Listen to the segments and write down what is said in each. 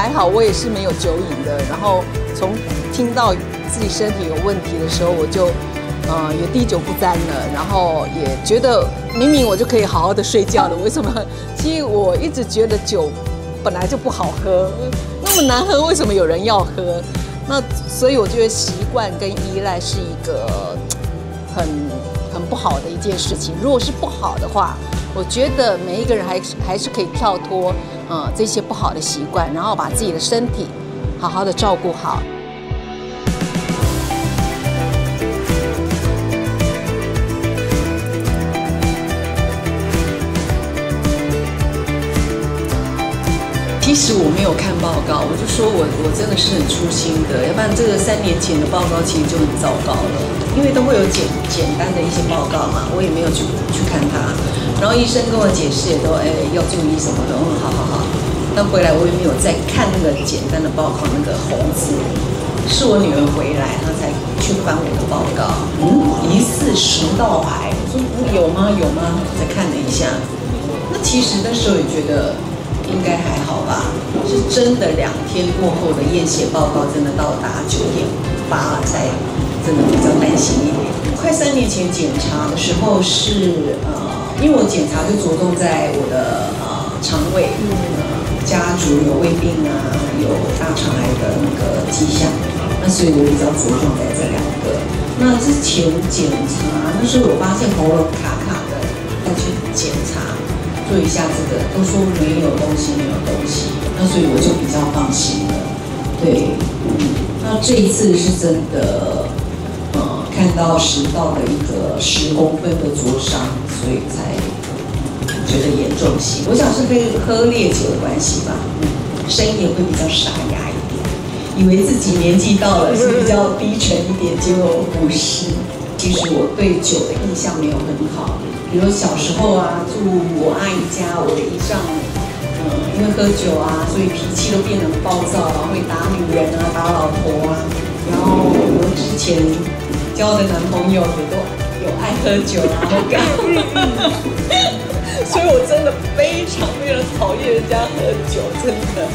还好，我也是没有酒瘾的。然后从听到自己身体有问题的时候，我就呃也滴酒不沾了。然后也觉得明明我就可以好好的睡觉了，为什么？其实我一直觉得酒本来就不好喝，那么难喝，为什么有人要喝？那所以我觉得习惯跟依赖是一个很很不好的一件事情。如果是不好的话，我觉得每一个人还是还是可以跳脱呃这些不好的习惯，然后把自己的身体好好的照顾好。其实我没有看报告，我就说我我真的是很粗心的，要不然这个三年前的报告其实就很糟糕了，因为都会有简简单的一些报告嘛，我也没有去去看它，然后医生跟我解释也都哎要注意什么的，嗯，好好好，但回来我也没有再看那个简单的报告，那个红字，是我女儿回来她才去翻我的报告，嗯，疑似食道癌，我说有吗有吗？再看了一下，那其实那时候也觉得。应该还好吧，是真的两天过后的验血报告真的到达九点八才真的比较担心一点。快三年前检查的时候是呃，因为我检查就着重在我的呃肠胃，呃家族有胃病啊，有大肠癌的那个迹象，那所以我比较着重在这两个。那之前检查那时候我发现喉咙卡卡的，要去检查。做一下这个，都说没有东西，没有东西，那所以我就比较放心了。对，嗯，那这一次是真的，呃，看到食道的一个十公分的灼伤，所以才觉得严重些。我想是跟喝烈酒的关系吧，嗯声音也会比较沙哑一点，以为自己年纪到了是比较低沉一点，结果不是。其实我对酒的印象没有很好。比如小时候啊，住我阿姨家，我的姨丈，嗯，因为喝酒啊，所以脾气都变得暴躁，然后会打女人啊，打老婆啊。然后我之前 交的男朋友也都有爱喝酒啊，所以我真的非常非常讨厌人家喝酒，真的。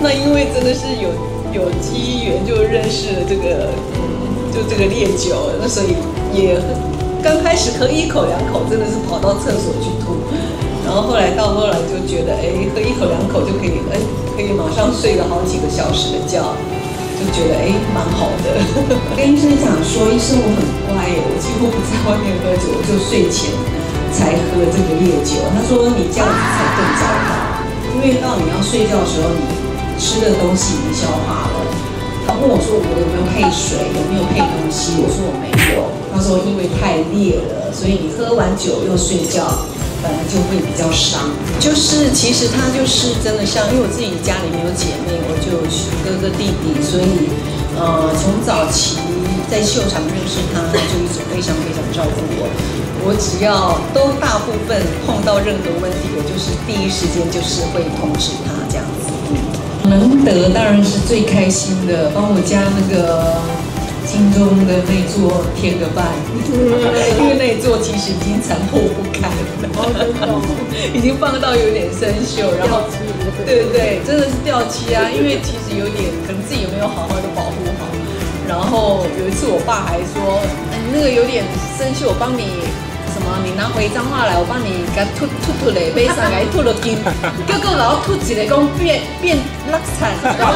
那因为真的是有有机缘就认识了这个，就这个烈酒，那所以也。刚开始喝一口两口，真的是跑到厕所去吐，然后后来到后来就觉得，哎，喝一口两口就可以，哎，可以马上睡个好几个小时的觉，就觉得哎，蛮好的。跟医生讲说，医生我很乖耶，我几乎不在外面喝酒，我就睡前才喝这个烈酒。他说你这样子才更糟糕，因为到你要睡觉的时候，你吃的东西已经消化了。他问我说我有没有配水，有没有配东西，我说我没有。他说：“因为太烈了，所以你喝完酒又睡觉，本来就会比较伤。就是其实他就是真的像，因为我自己家里没有姐妹，我就哥哥弟弟，所以呃，从早期在秀场认识他，他就一直非常非常照顾我。我只要都大部分碰到任何问题，我就是第一时间就是会通知他这样子。能得当然是最开心的，帮我家那个。”心中的那座添个半，因为那座其实已经残破不堪了，已经放到有点生锈，然后对对对，真的是掉漆啊！因为其实有点可能自己有没有好好的保护好。然后有一次我爸还说，那个有点生锈，我帮你。你拿回脏话来，我帮你给吐吐吐嘞，背上给吐了金，哥哥然后吐起来，讲变变烂惨，然后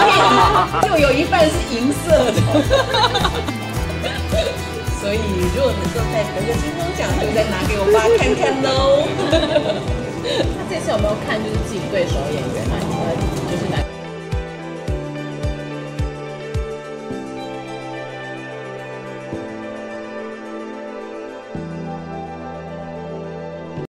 又有一半是银色的，所以如果能够再得个金钟奖，就再拿给我爸看看喽。那这次有没有看就是自己对手演员啊？就是哪？